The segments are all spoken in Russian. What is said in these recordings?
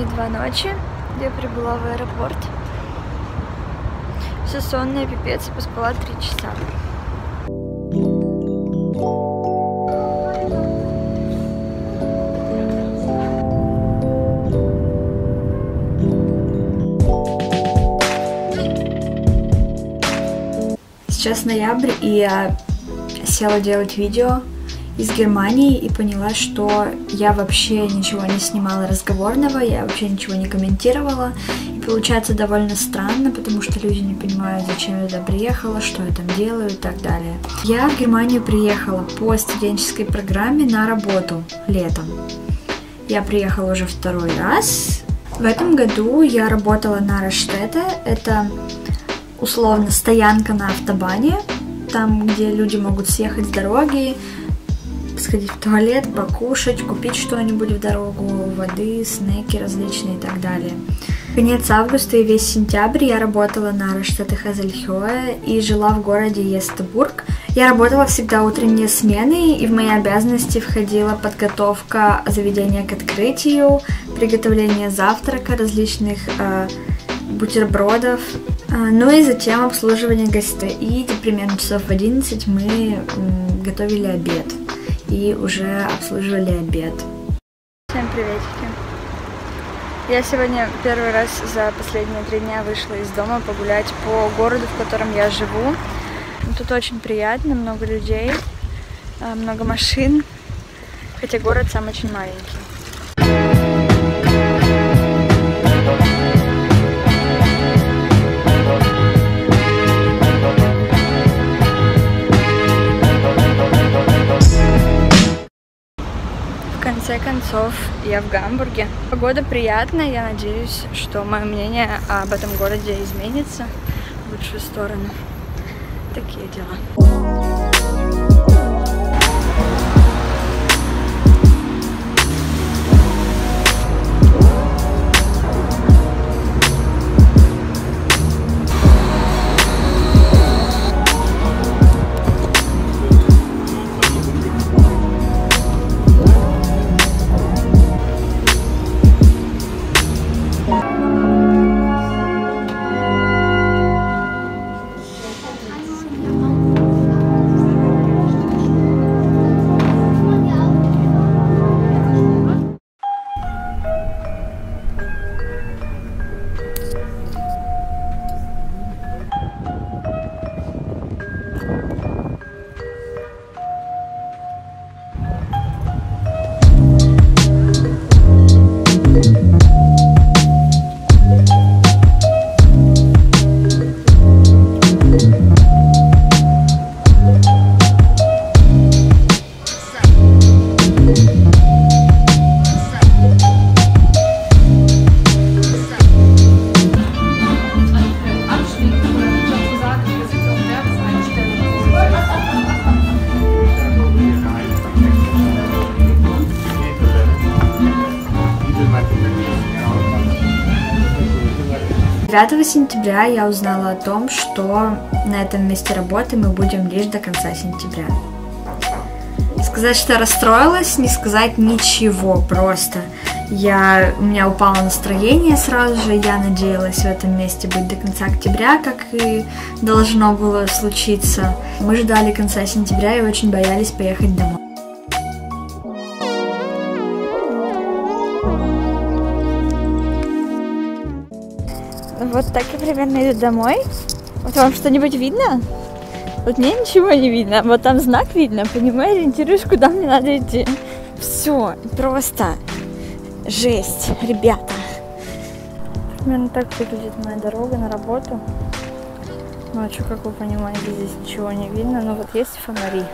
Времени два ночи. Я прибыла в аэропорт. Все сонная, пипец, и поспала три часа. Сейчас ноябрь, и я села делать видео из Германии и поняла, что я вообще ничего не снимала разговорного, я вообще ничего не комментировала. И получается довольно странно, потому что люди не понимают, зачем я туда приехала, что я там делаю и так далее. Я в Германию приехала по студенческой программе на работу летом. Я приехала уже второй раз. В этом году я работала на Раштете. Это условно стоянка на автобане, там, где люди могут съехать с дороги, сходить в туалет, покушать, купить что-нибудь в дорогу, воды, снеки различные и так далее. Конец августа и весь сентябрь я работала на Раштате Хазельхёе и жила в городе Естебург. Я работала всегда утренние смены, и в мои обязанности входила подготовка заведения к открытию, приготовление завтрака, различных э, бутербродов, э, ну и затем обслуживание гостей. И примерно часов в 11 мы готовили обед и уже обслуживали обед. Всем приветики. Я сегодня первый раз за последние три дня вышла из дома погулять по городу, в котором я живу. Тут очень приятно, много людей, э, много машин, хотя город сам очень маленький. Конце концов, я в Гамбурге. Погода приятная, я надеюсь, что мое мнение об этом городе изменится в лучшую сторону. Такие дела. Девятого сентября я узнала о том, что на этом месте работы мы будем лишь до конца сентября. Сказать, что расстроилась, не сказать ничего, просто. Я, у меня упало настроение сразу же, я надеялась в этом месте быть до конца октября, как и должно было случиться. Мы ждали конца сентября и очень боялись поехать домой. Вот так я примерно иду домой. Вот вам что-нибудь видно? Вот мне ничего не видно. Вот там знак видно, понимаешь, ориентируешь, куда мне надо идти. Все, просто жесть, ребята. Примерно так выглядит моя дорога на работу. Ночью, как вы понимаете, здесь ничего не видно. Но вот есть фонари,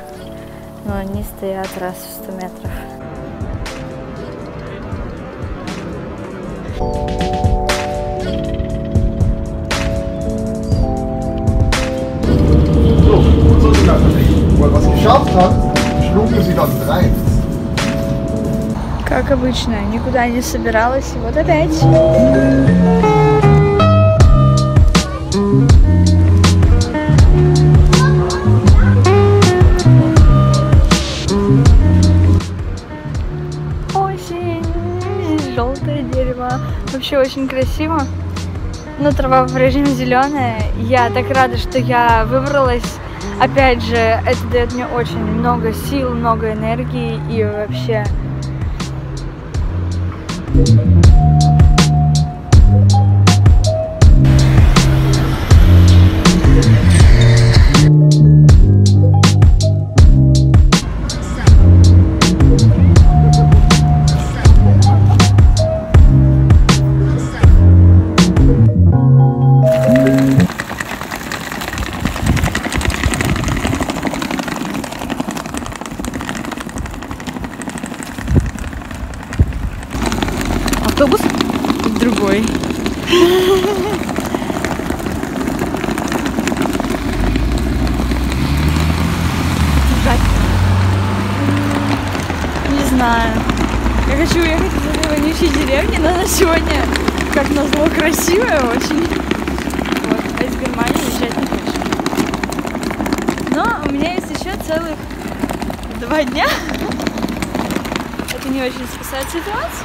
но они стоят раз в 100 метров. So, Как обычно, никуда не собиралась, и вот опять. Осень, желтое дерево. Вообще очень красиво. Но трава по-прежнему зеленая. Я так рада, что я выбралась. Опять же, это дает мне очень много сил, много энергии и вообще Thank you. Автобус? Другой. Жаль. Не знаю. Я хочу уехать из этой вонючей деревни, но она сегодня, как назло, красивая очень. Вот, а из Германии уезжать не хочу. Но у меня есть еще целых два дня. Это не очень спасает ситуацию.